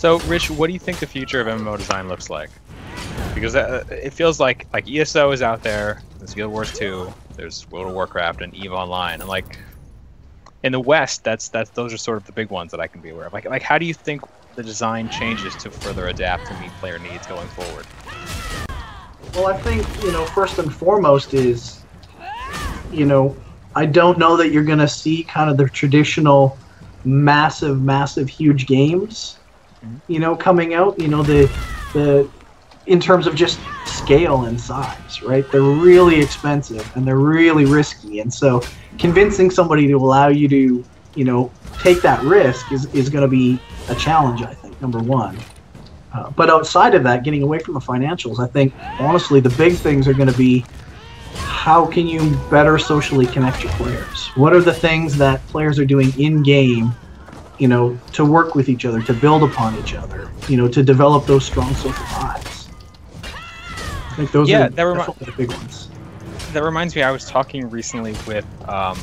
So, Rich, what do you think the future of MMO design looks like? Because uh, it feels like like ESO is out there. There's Guild Wars 2. There's World of Warcraft and Eve Online, and like in the West, that's that's those are sort of the big ones that I can be aware of. Like like how do you think the design changes to further adapt to meet player needs going forward? Well, I think you know first and foremost is, you know, I don't know that you're going to see kind of the traditional massive, massive, huge games, you know, coming out. You know, the the in terms of just scale and size, right? They're really expensive and they're really risky, and so convincing somebody to allow you to, you know, take that risk is is going to be a challenge. I think number one. Uh, but outside of that, getting away from the financials, I think honestly the big things are going to be how can you better socially connect your players? What are the things that players are doing in game, you know, to work with each other, to build upon each other, you know, to develop those strong social ties? I think those Yeah, are that remi- the big ones. That reminds me, I was talking recently with um,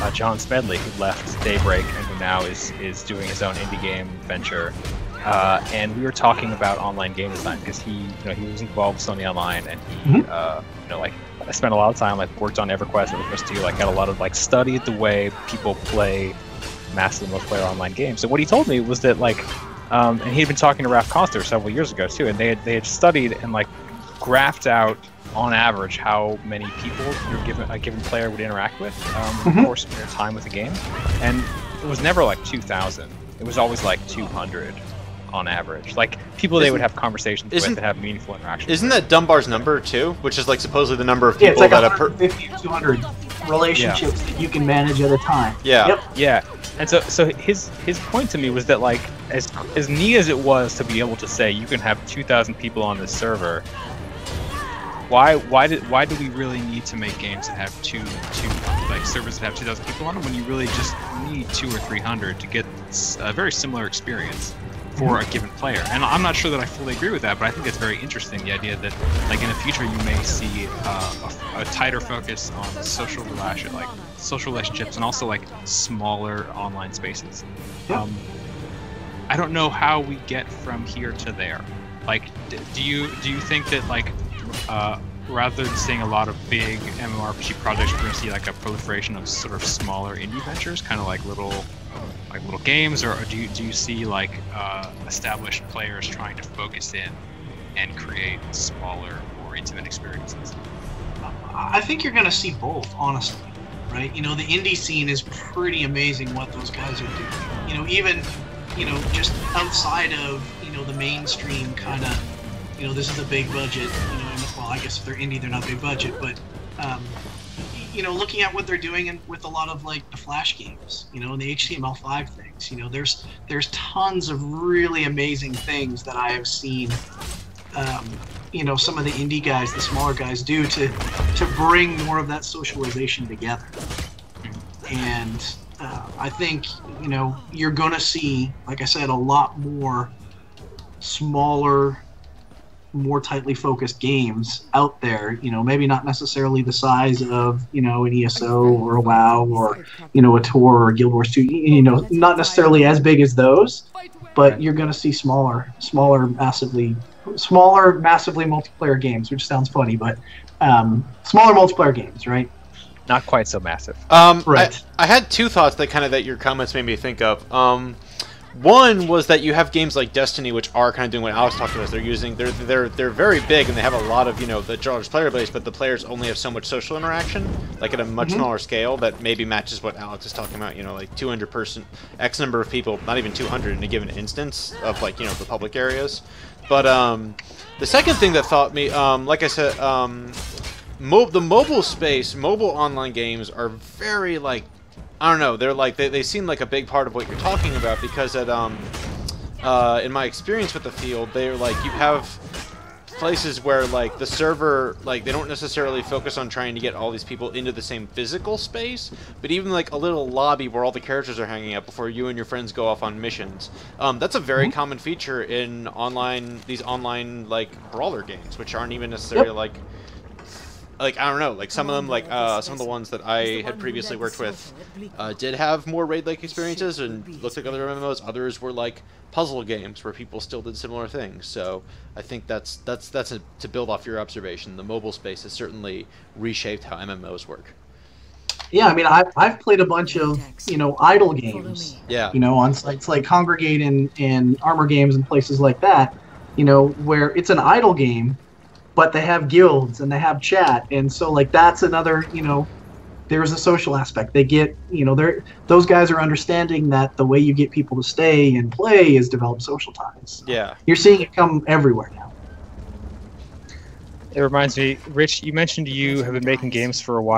uh, John Smedley, who left Daybreak and who now is is doing his own indie game venture. Uh, and we were talking about online game design because he, you know, he was involved with Sony Online, and he, Mhm. uh, you know, like I spent a lot of time, like worked on EverQuest, EverQuest 2, like had a lot of like studied the way people play massive multiplayer online games. So what he told me was that like, um, and he had been talking to Raph Koster several years ago too, and they had they had studied and like graphed out on average how many people your given a given player would interact with um, in the Mhm. course of their time with the game, and it was never like 2,000. It was always like 200 on average. Like people they Isn't- would have conversations with isn't- that have meaningful interactions. Isn't that Dunbar's number too? Which is like supposedly the number of people Yeah, it's people like that a per- 150 to 200 relationships that you can manage at a time. yeah. Yep. Yeah, and so so his his point to me was that like as as neat as it was to be able to say you can have two thousand people on this server. Why why did why do we really need to make games that have two two like servers that have two thousand people on them when you really just need two or three hundred to get a very similar experience for a given player? And I'm not sure that I fully agree with that, but I think it's very interesting the idea that like in the future you may see uh, a, a tighter focus on social relation like social relationships and also like smaller online spaces. Um, I don't know how we get from here to there. Like, d- do you do you think that like uh, rather than seeing a lot of big MMORPG projects, we're going to see like a proliferation of sort of smaller indie ventures, kind of like little like little games, or do you do you see like uh, established players trying to focus in and create smaller, more intimate experiences? I think you're going to see both, honestly. Right? You know, the indie scene is pretty amazing what those guys are doing. You know, even, you know, just outside of, you know, the mainstream kind of, you know, this is a big budget, you know, I guess if they're indie, they're not big budget, but, um, you know, looking at what they're doing in, with a lot of like the Flash games, you know, and the HTML5 things, you know, there's there's tons of really amazing things that I have seen um, you know some of the indie guys, the smaller guys, do to to bring more of that socialization together. And uh, I think you know you're gonna see, like I said, a lot more smaller, more tightly focused games out there. You know, maybe not necessarily the size of you know an ESO or a WoW or you know a Tor or Guild Wars 2. You know, not necessarily as big as those, but you're going to see smaller, smaller, massively, smaller, massively multiplayer games, which sounds funny, but um, smaller multiplayer games, right? Not quite so massive. Um, Right. I, I had two thoughts that kind of that your comments made me think of. Um, one was that you have games like Destiny, which are kind of doing what Alex talked about. They're using they're they're they're very big and they have a lot of you know the large player base, but the players only have so much social interaction, like at a much Mhm. smaller scale that maybe matches what Alex is talking about. You know, like 200 person, X number of people, not even 200 in a given instance of like you know the public areas. But um, the second thing that thought me, um, like I said, um, mo- the mobile space, mobile online games are very like I don't know. They're like they, they seem like a big part of what you're talking about because at um uh, in my experience with the field, they're like you have places where like the server like they don't necessarily focus on trying to get all these people into the same physical space but even like a little lobby where all the characters are hanging out before you and your friends go off on missions um, that's a very common feature in online these online like brawler games which aren't even necessarily like like I don't know, like some of them, like uh, some of the ones that I had previously worked with, uh, did have more raid-like experiences and looked like other MMOs. Others were like puzzle games where people still did similar things. So I think that's that's that's a, to build off your observation. The mobile space has certainly reshaped how MMOs work. Yeah, I mean, I've, I've played a bunch of, you know, idle games, Yeah, you know, on sites like Kongregate and, and Armor Games and places like that, you know, where it's an idle game, but they have guilds and they have chat. And so, like, that's another, you know, there's a social aspect. They get, you know, they're, those guys are understanding that the way you get people to stay and play is develop social ties. yeah. You're seeing it come everywhere now. It reminds me, Rich. You mentioned you have been making games for a while.